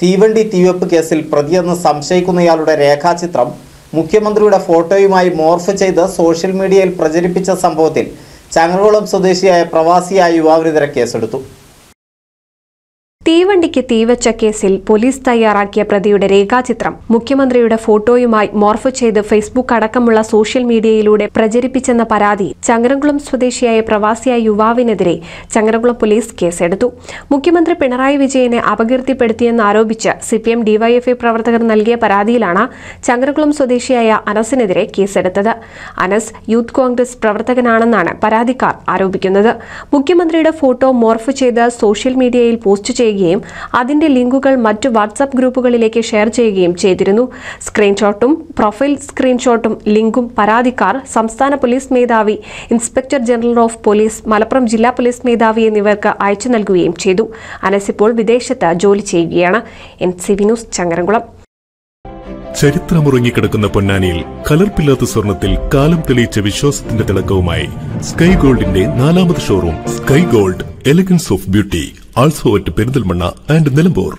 തീവണ്ടി തീവെപ്പ് കേസിൽ പ്രതിയെന്ന് സംശയിക്കുന്നയാളുടെ രേഖാചിത്രം മുഖ്യമന്ത്രിയുടെ ഫോട്ടോയുമായി മോർഫ് ചെയ്ത് സോഷ്യൽ മീഡിയയിൽ പ്രചരിപ്പിച്ച സംഭവത്തിൽ ചങ്ങരകുളം സ്വദേശിയായ പ്രവാസിയായ യുവാവിനെതിരെ കേസെടുത്തു. തീവണ്ടിക്ക് തീവച്ച കേസിൽ പോലീസ് തയ്യാറാക്കിയ പ്രതിയുടെ രേഖാചിത്രം മുഖ്യമന്ത്രിയുടെ ഫോട്ടോയുമായി മോർഫ് ചെയ്ത് ഫേസ്ബുക്ക് അടക്കമുള്ള സോഷ്യൽ മീഡിയയിലൂടെ പ്രചരിപ്പിച്ചെന്ന പരാതി ചങ്ങരംകുളം സ്വദേശിയായ പ്രവാസിയായ യുവാവിനെതിരെ ചങ്ങരംകുളം പോലീസ് കേസെടുത്തു. മുഖ്യമന്ത്രി പിണറായി വിജയനെ അപകീർത്തിപ്പെടുത്തിയെന്ന് ആരോപിച്ച് സിപിഎം ഡിവൈഎഫ്ഐ പ്രവർത്തകർ നൽകിയ പരാതിയിലാണ് ചങ്ങരംകുളം സ്വദേശിയായ അനസിനെതിരെ കേസെടുത്തത്. അനസ് യൂത്ത് കോൺഗ്രസ് പ്രവർത്തകനാണെന്നാണ് പരാതിക്കാർ ആരോപിക്കുന്നത്. മുഖ്യമന്ത്രിയുടെ ഫോട്ടോ മോർഫ് ചെയ്ത് സോഷ്യൽ മീഡിയയിൽ പോസ്റ്റ് ചെയ്യുകയും അതിന്റെ ലിങ്കുകൾ മറ്റു വാട്സാപ്പ് ഗ്രൂപ്പുകളിലേക്ക് ഷെയർ ചെയ്യുകയും ചെയ്തിരുന്നു. സ്ക്രീൻഷോട്ടും പ്രൊഫൈൽ സ്ക്രീൻഷോട്ടും ലിങ്കും പരാതിക്കാർ സംസ്ഥാന പോലീസ് മേധാവി inspector general of police Malappuram ജില്ലാ പോലീസ് മേധാവി എന്നിവർക്ക് അയച്ചു നൽകുകയും ചെയ്തു. അനസ് ഇപ്പോൾ വിദേശത്ത് ജോലി ചെയ്യുകയാണ്. N C V news Changaramkulam. ചരിത്രമുറങ്ങിക്കിടക്കുന്ന പൊന്നാനിയിൽ കലർപ്പില്ലാത്ത സ്വർണത്തിൽ കാലം തെളിയിച്ച വിശ്വാസത്തിന്റെ തിളക്കവുമായി സ്കൈ ഗോൾഡിന്റെ നാലാമത് showroom sky gold elegance of beauty. Also at Perinthalmanna and Nilambur.